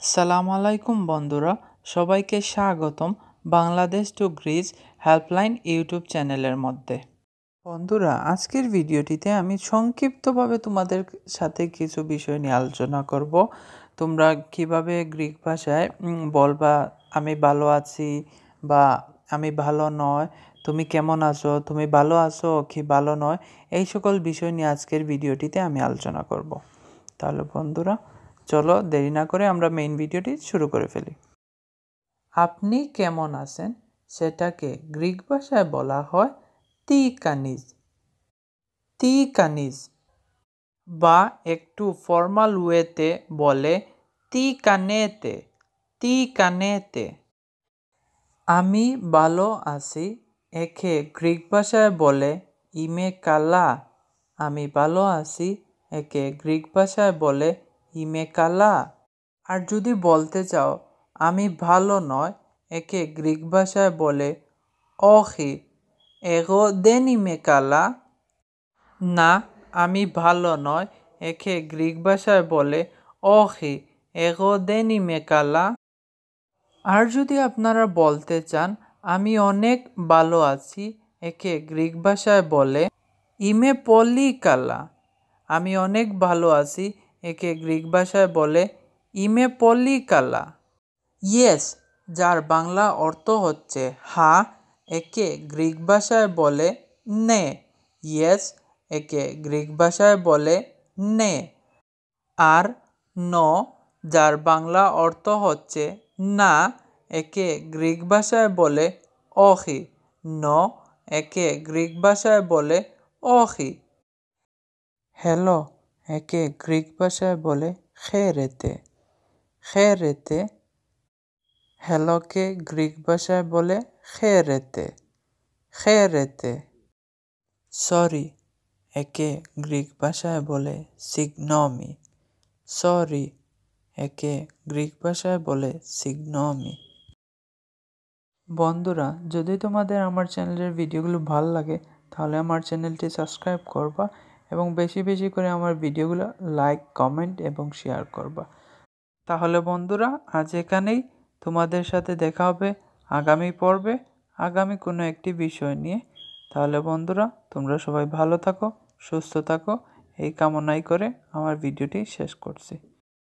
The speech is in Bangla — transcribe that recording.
সালাম আলাইকুম, বন্ধুরা। সবাইকে স্বাগতম বাংলাদেশ টু গ্রিজ হেল্পলাইন ইউটিউব চ্যানেলের মধ্যে। বন্ধুরা, আজকের ভিডিওটিতে আমি সংক্ষিপ্তভাবে তোমাদের সাথে কিছু বিষয় নিয়ে আলোচনা করব। তোমরা কীভাবে গ্রিক ভাষায় বলবা আমি ভালো আছি বা আমি ভালো নয়, তুমি কেমন আছো, তুমি ভালো আছো কি ভালো নয়, এই সকল বিষয় নিয়ে আজকের ভিডিওটিতে আমি আলোচনা করব। তাহলে বন্ধুরা চলো দেরি না করে আমরা মেইন ভিডিওটি শুরু করে ফেলি। আপনি কেমন আছেন? সেটাকে গ্রিক ভাষায় বলা হয় তি কানিজ তি কানিজ বা একটু ফর্মাল ওয়েতে বলে তি কানেতে তি কানেতে আমি ভালো আছি, একে গ্রিক ভাষায় বলে ইমে কালা আমি ভালো আছি, একে গ্রিক ভাষায় বলে ইমে কালা। আর যদি বলতে চাও, আমি ভালো নয়, একে গ্রিক ভাষায় বলে অহি এগো দেন ইমে কালা। না, আমি ভালো নয়, একে গ্রিক ভাষায় বলে অহি এগো দেন ইমে কালা। আর যদি আপনারা বলতে চান, আমি অনেক ভালো আছি, একে গ্রিক ভাষায় বলে ইমে পলি কালা। আমি অনেক ভালো আছি একে গ্রিক ভাষায় বলে ইমে পলি কালা ইয়েস, যার বাংলা অর্থ হচ্ছে হা, একে গ্রিক ভাষায় বলে নে। ইয়েস, একে গ্রিক ভাষায় বলে নে। আর ন, যার বাংলা অর্থ হচ্ছে না, একে গ্রিক ভাষায় বলে অহি। ন, একে গ্রিক ভাষায় বলে অহি। হ্যালো একে গ্রিক ভাষায় বলে খেরেতে। খেরেতে হ্যালোকে গ্রিক ভাষায় বলে খেরেতে। খেরেতে সরি, একে গ্রিক ভাষায় বলে সিগনমি। সরি, একে গ্রিক ভাষায় বলে সিগনমি। বন্ধুরা, যদি তোমাদের আমার চ্যানেলের ভিডিওগুলো ভালো লাগে, তাহলে আমার চ্যানেলটি সাবস্ক্রাইব করবা এবং বেশি বেশি করে আমার ভিডিওগুলো লাইক কমেন্ট এবং শেয়ার করবা। তাহলে বন্ধুরা, আজ এখানেই তোমাদের সাথে দেখা হবে আগামী পর্বে আগামী কোনো একটি বিষয় নিয়ে। তাহলে বন্ধুরা, তোমরা সবাই ভালো থাকো, সুস্থ থাকো, এই কামনাই করে আমার ভিডিওটি শেষ করছি।